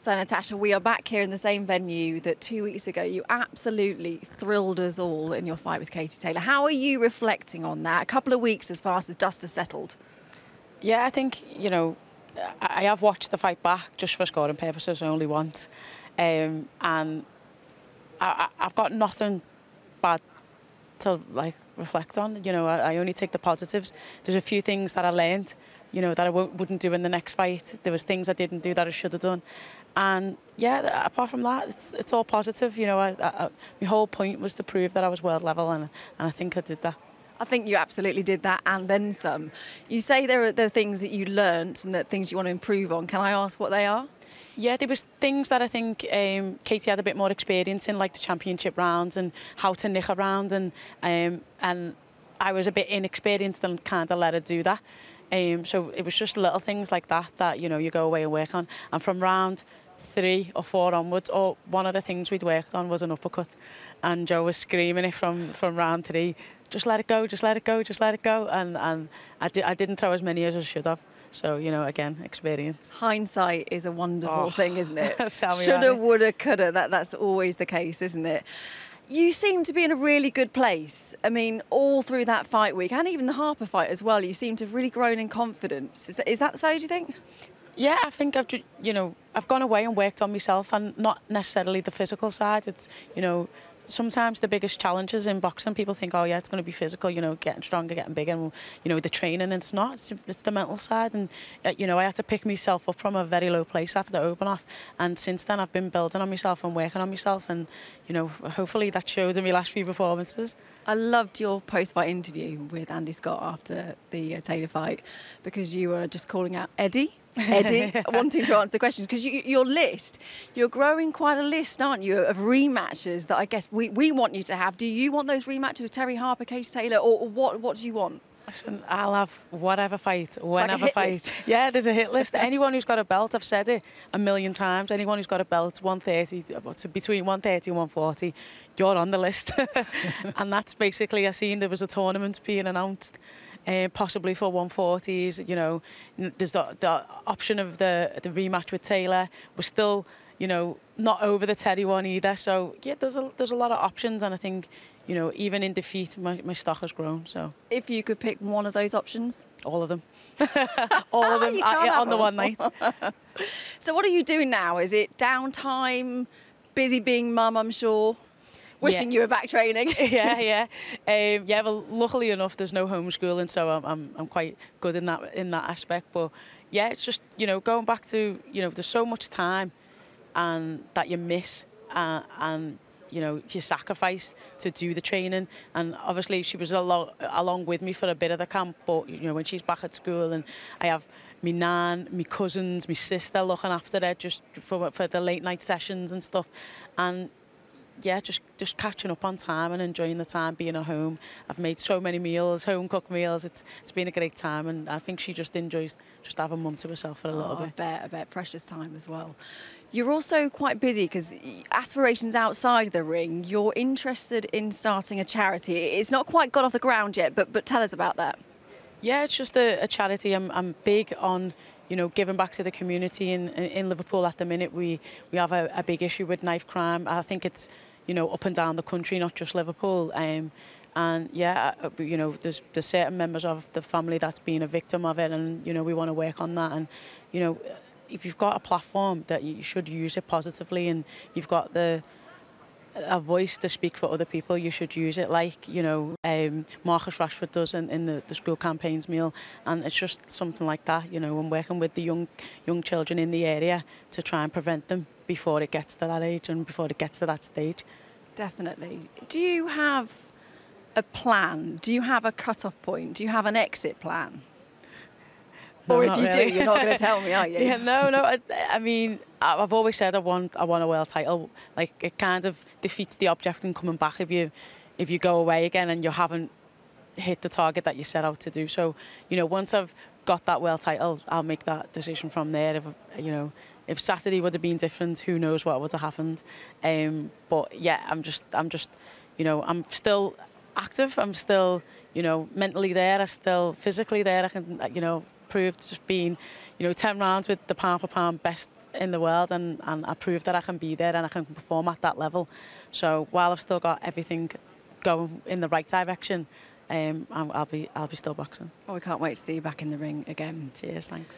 So, Natasha, we are back here in the same venue that two weeks ago you absolutely thrilled us all in your fight with Katie Taylor. How are you reflecting on that? A couple of weeks as fast as dust has settled. Yeah, I think, you know, I have watched the fight back just for scoring purposes only once. Um, and I, have got nothing bad to like reflect on. You know, I, I, only take the positives. There's a few things that I learned, you know, that I wouldn't do in the next fight. There was things I didn't do that I should have done. And yeah, apart from that, it's, it's all positive. You know, I, I, my whole point was to prove that I was world level, and, and I think I did that. I think you absolutely did that and then some. You say there are, the things that you learnt and that things you want to improve on. Can I ask what they are? Yeah, there was things that I think um, Katie had a bit more experience in, like the championship rounds and how to nick around, and um, and I was a bit inexperienced and kind of let her do that. Um, so it was just little things like that that you know you go away and work on. And from round three or four onwards, or one of the things we'd worked on was an uppercut, and Joe was screaming it from from round three. Just let it go, just let it go, just let it go. And and I, di- I didn't throw as many as I should have. So, you know, again, experience. Hindsight is a wonderful oh, thing, isn't it? Shoulda, woulda, coulda. That, that's always the case, isn't it? You seem to be in a really good place. I mean, all through that fight week and even the Harper fight as well, you seem to have really grown in confidence. Is that, is that so, do you think? Yeah, I think I've, you know, I've gone away and worked on myself and not necessarily the physical side. It's, you know, sometimes the biggest challenges in boxing, people think, oh yeah, it's going to be physical, you know, getting stronger, getting bigger, and, you know, the training. And it's not. It's, it's the mental side. And uh, you know, I had to pick myself up from a very low place after the open off. And since then, I've been building on myself and working on myself. And you know, hopefully that shows in my last few performances. I loved your post-fight interview with Andy Scott after the uh, Taylor fight because you were just calling out Eddie Eddie, wanting to answer the questions because you, your list, you're growing quite a list, aren't you, of rematches that I guess we, we want you to have. Do you want those rematches with Terri Harper, Katie Taylor, or, or what? What do you want? I'll have whatever fight, whenever like fight. List. Yeah, there's a hit list. Anyone who's got a belt, I've said it a million times. Anyone who's got a belt, 130 between 130 and 140, you're on the list. and that's basically I seen there was a tournament being announced uh, possibly for 140s. You know, there's the, the option of the the rematch with Taylor. We're still, you know, not over the Terri one either. So yeah, there's a there's a lot of options, and I think. You know, even in defeat, my, my stock has grown. So, if you could pick one of those options, all of them, all of them I, on the one night. so, what are you doing now? Is it downtime? Busy being mum, I'm sure. Wishing yeah. you were back training. yeah, yeah, um, yeah. Well, luckily enough, there's no homeschooling, so I'm, I'm I'm quite good in that in that aspect. But yeah, it's just you know going back to you know there's so much time, and that you miss, uh, and you know you sacrifice to do the training. And obviously she was along along with me for a bit of the camp, but you know when she's back at school and I have my nan, my cousins, my sister looking after her just for, for the late night sessions and stuff. And yeah, just just catching up on time and enjoying the time being at home. I've made so many meals, home cooked meals. It's it's been a great time, and I think she just enjoys just having mum to herself for a little oh, bit. I bet, I bet, precious time as well. You're also quite busy because aspirations outside the ring. You're interested in starting a charity. It's not quite got off the ground yet, but but tell us about that. Yeah, it's just a, a charity. I'm I'm big on you know, giving back to the community in, in, Liverpool at the minute, we, we have a, a big issue with knife crime. I think it's you know, up and down the country, not just Liverpool. Um, and yeah, uh, you know, there's, there's certain members of the family that's been a victim of it, and you know, we want to work on that. And you know, if you've got a platform, that you should use it positively, and you've got the a voice to speak for other people, you should use it like, you know, um, Marcus Rashford does in, in the, the school campaigns meal. And it's just something like that, you know, I'm working with the young young children in the area to try and prevent them before it gets to that age and before it gets to that stage. Definitely. Do you have a plan? Do you have a cut-off point? Do you have an exit plan? No, or if you really. do, you're not going to tell me, are you? yeah, no, no. I, I, mean, I've always said I want, I want a world title. Like it kind of defeats the object in coming back if you, if you go away again and you haven't hit the target that you set out to do. So, you know, once I've got that world title, I'll make that decision from there. If you know, if Saturday would have been different, who knows what would have happened. Um, but yeah, I'm just, I'm just, you know, I'm still active. I'm still, you know, mentally there. I'm still physically there. I can, you know, prove just being, you know, 10 rounds with the pound for pound best in the world and, and I proved that I can be there and I can perform at that level. So while I've still got everything going in the right direction, um, I'll be I'll be still boxing. Well, we can't wait to see you back in the ring again. Cheers, thanks.